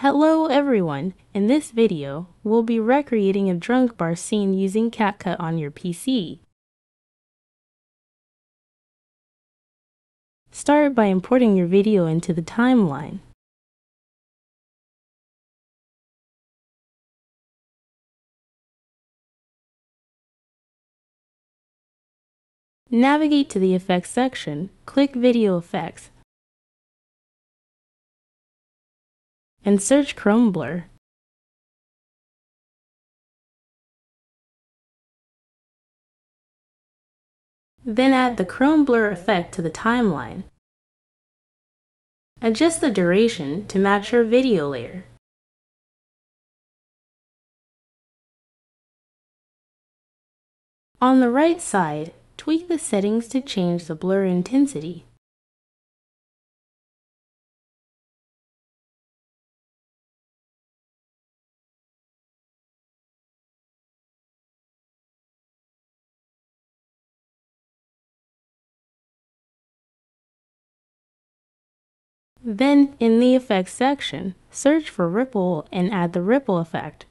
Hello everyone! In this video, we'll be recreating a drunk bar scene using CapCut on your PC. Start by importing your video into the timeline. Navigate to the Effects section, click Video Effects, and search Chrome Blur. Then add the Chrome Blur effect to the timeline. Adjust the duration to match your video layer. On the right side, tweak the settings to change the blur intensity. Then, in the Effects section, search for Ripple and add the ripple effect.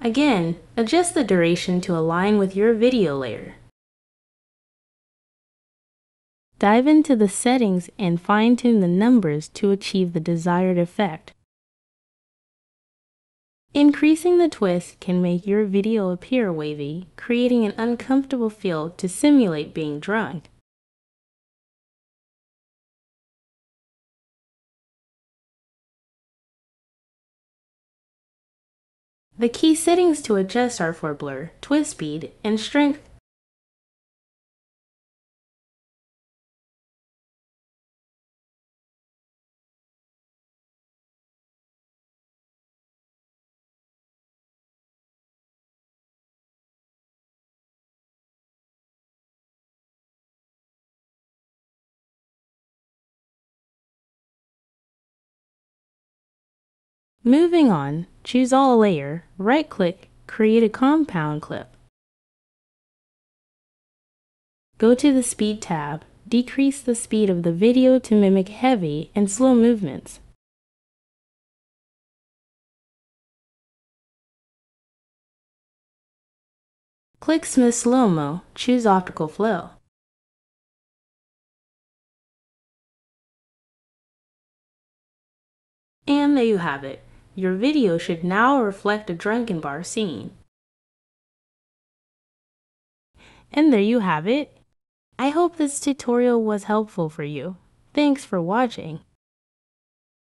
Again, adjust the duration to align with your video layer. Dive into the settings and fine-tune the numbers to achieve the desired effect. Increasing the twist can make your video appear wavy, creating an uncomfortable feel to simulate being drunk. The key settings to adjust are for blur, twist speed, and strength Moving on, choose All Layer, right-click, Create a Compound Clip. Go to the Speed tab, decrease the speed of the video to mimic heavy and slow movements. Click Smooth Slow-Mo, choose Optical Flow. And there you have it. Your video should now reflect a drunken bar scene. And there you have it. I hope this tutorial was helpful for you. Thanks for watching.